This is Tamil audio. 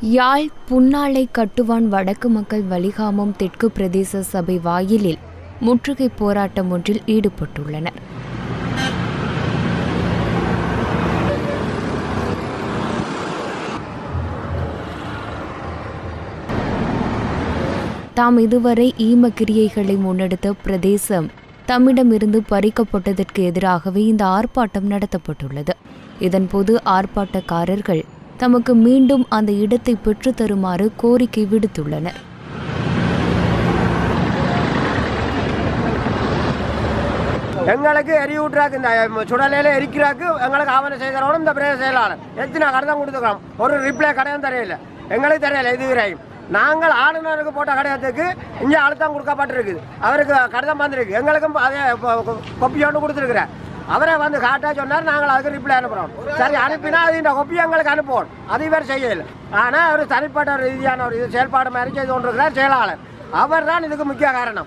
யாழ் புன்னாலை கட்டுவான் வடக்கு மக்கள் வலிகாமம் தெற்கு பிரதேச சபை வாயிலில் முற்றுகை போராட்டம் ஒன்றில் ஈடுபட்டுள்ளனர். தாம் இதுவரை ஈம கிரியைகளை முன்னெடுத்த பிரதேசம் தம்மிடமிருந்து பறிக்கப்பட்டதற்கு எதிராகவே இந்த ஆர்ப்பாட்டம் நடத்தப்பட்டுள்ளது. இதன் போது ஆர்ப்பாட்டக்காரர்கள் தமக்கு மீண்டும் அந்த இடத்தை பெற்றுத் தருமாறு கோரிக்கை விடுத்துள்ளனர். எங்களுக்கு எரியூட்டுறாக்கு இந்த சுடலையில எரிக்கிறாக்கு எங்களுக்கு ஆவணம் செய்கிறவனும் இந்த பிரதேச செயலாளர். எத்தனை கடிதம் கொடுத்துக்கிறோம் ஒரு ரிப்ளை கடையும் தெரியல. எங்களுக்கு தெரியல இது வரையும். நாங்கள் ஆளுநருக்கு போட்ட கடிதத்துக்கு இங்கே அழுத்தம் கொடுக்கப்பட்டிருக்குது அவருக்கு கடிதம் வந்திருக்கு. எங்களுக்கும் அதே கொப்பி ஒன்று கொடுத்துருக்குறேன். அவரை வந்து காட்டா சொன்னார் நாங்கள் அதுக்கு ரிப்ளை அனுப்புகிறோம் சரி அனுப்பினா அது இந்த கொப்பி எங்களுக்கு அனுப்புவோம். அது இவர் செய்யல. ஆனால் அவர் தனிப்பட்ட ரீதியான ஒரு இது செயல்பாடு மாதிரி செய்து கொண்டிருக்கிறார் செயலாளர். அவர் தான் இதுக்கு முக்கிய காரணம்.